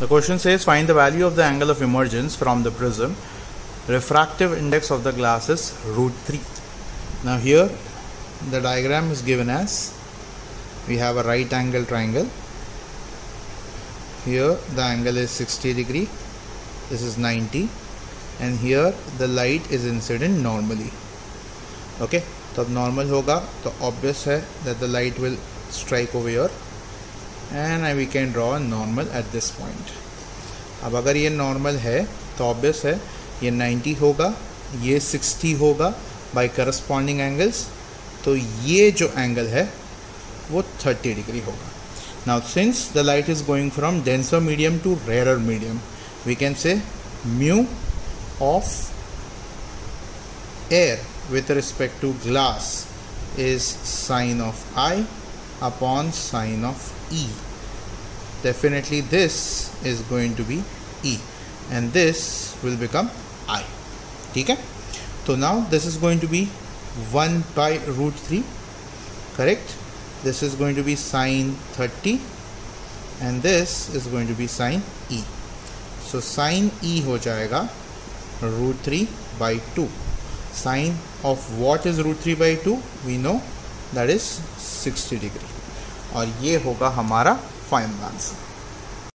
The question says find the value of the angle of emergence from the prism. Refractive index of the glass is root 3. Now here the diagram is given as we have a right angle triangle. Here the angle is 60 degree. This is 90 and here the light is incident normally. Okay, तो अब normal होगा तो obvious है that the light will strike over your And I we can draw normal at this point अब अगर ये normal है तो ऑब्वियस है, ये 90 होगा, ये 60 होगा बाय करस्पॉन्डिंग एंगल्स तो ये जो एंगल है, वो 30 डिग्री होगा। Now since the light is going from denser medium to rare medium we can say mu of air with respect to glass is sine of i upon sine of e. Definitely this is going to be e. And this will become i. Okay? So now this is going to be 1 by root 3 correct? This is going to be sine 30 and this is going to be sine e. So sine e ho jayega root 3 by 2 sine of what is root 3 by 2 we know that is 60 degree और ये होगा हमारा final answer